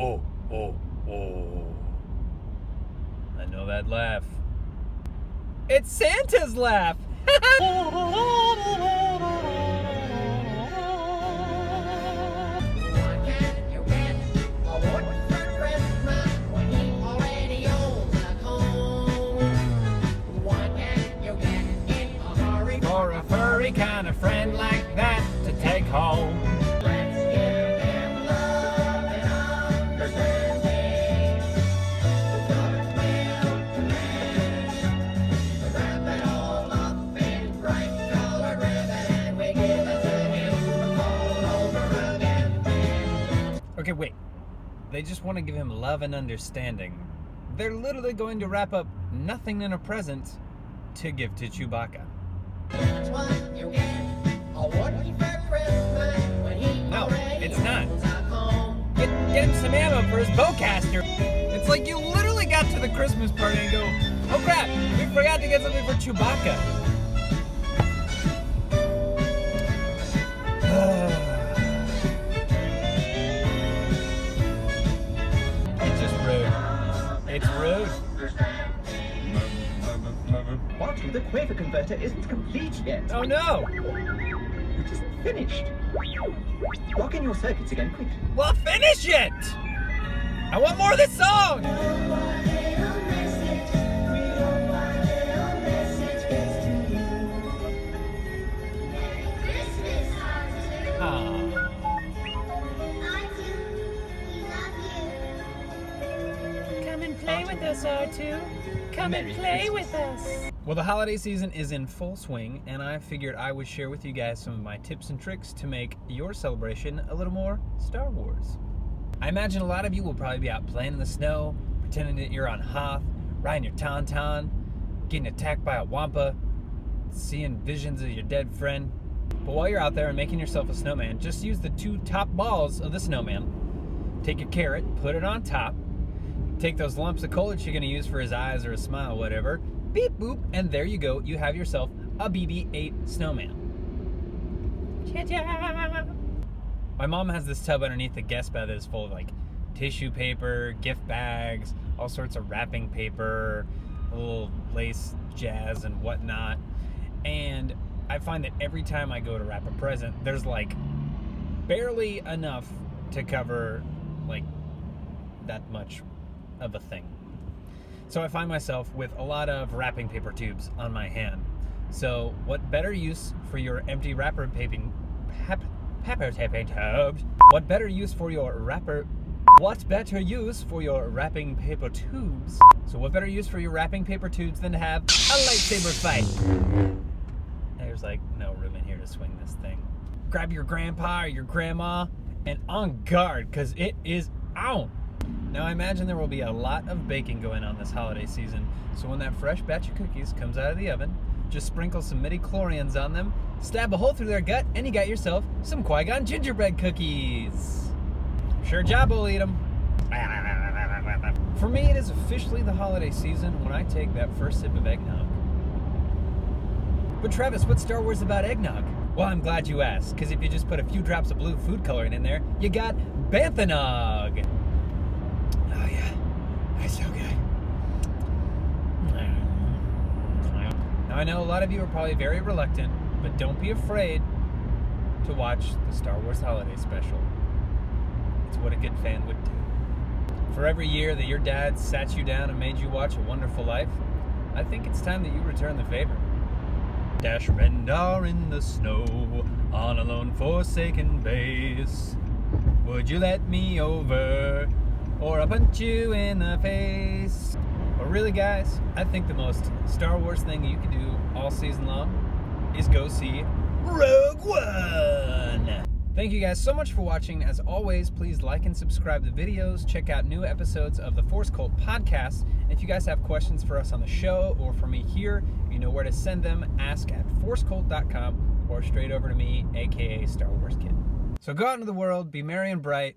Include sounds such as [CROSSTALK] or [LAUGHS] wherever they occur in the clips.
oh, oh, oh. I know that laugh. It's Santa's laugh. [LAUGHS] Okay, wait. They just want to give him love and understanding. They're literally going to wrap up nothing in a present to give to Chewbacca. No, it's not. Get, get him some ammo for his bowcaster. It's like you literally got to the Christmas party and go, oh crap, we forgot to get something for Chewbacca. What? The Quaver converter isn't complete yet. Oh no! It isn't finished. Lock in your circuits again quickly. Well, finish it! I want more of this song! Aw. Come and play with us, R2. Come and play with us. Well, the holiday season is in full swing, and I figured I would share with you guys some of my tips and tricks to make your celebration a little more Star Wars. I imagine a lot of you will probably be out playing in the snow, pretending that you're on Hoth, riding your Tauntaun, getting attacked by a Wampa, seeing visions of your dead friend. But while you're out there and making yourself a snowman, just use the two top balls of the snowman. Take your carrot, put it on top, take those lumps of coal that you're going to use for his eyes or a smile, whatever, beep boop, and there you go. You have yourself a BB 8 snowman. My mom has this tub underneath the guest bed that is full of like tissue paper, gift bags, all sorts of wrapping paper, little lace jazz and whatnot. And I find that every time I go to wrap a present, there's like barely enough to cover like that much of a thing. So I find myself with a lot of wrapping paper tubes on my hand. So what better use for your empty wrapper paper pap, pepper taping tubes? What better use for your wrapper? What better use for your wrapping paper tubes? So what better use for your wrapping paper tubes than to have a lightsaber fight? There's like no room in here to swing this thing. Grab your grandpa or your grandma and on guard, cause it is on. Now I imagine there will be a lot of baking going on this holiday season, so when that fresh batch of cookies comes out of the oven, just sprinkle some midi chlorians on them, stab a hole through their gut, and you got yourself some Qui-Gon gingerbread cookies. Sure job, we'll eat them. For me, it is officially the holiday season when I take that first sip of eggnog. But Travis, what's Star Wars about eggnog? Well, I'm glad you asked, because if you just put a few drops of blue food coloring in there, you got Bantha nog. That's so good. Now I know a lot of you are probably very reluctant, but don't be afraid to watch the Star Wars Holiday Special. It's what a good fan would do. For every year that your dad sat you down and made you watch A Wonderful Life, I think it's time that you return the favor. Dash Rendar in the snow on a lone forsaken base. Would you let me over? Or I'll punch you in the face. But really, guys, I think the most Star Wars thing you can do all season long is go see Rogue One. Thank you guys so much for watching. As always, please like and subscribe to videos. Check out new episodes of the Force Cult podcast. If you guys have questions for us on the show or for me here, you know where to send them. Ask at forcecult.com or straight over to me, aka Star Wars Kid. So go out into the world, be merry and bright.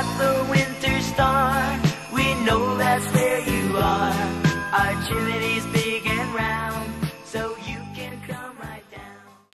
satu.